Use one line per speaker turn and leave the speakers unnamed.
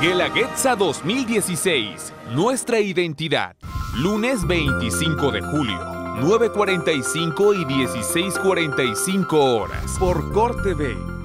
Guelaguetza 2016. Nuestra identidad. Lunes 25 de julio. 9.45 y 16.45 horas. Por Corte B.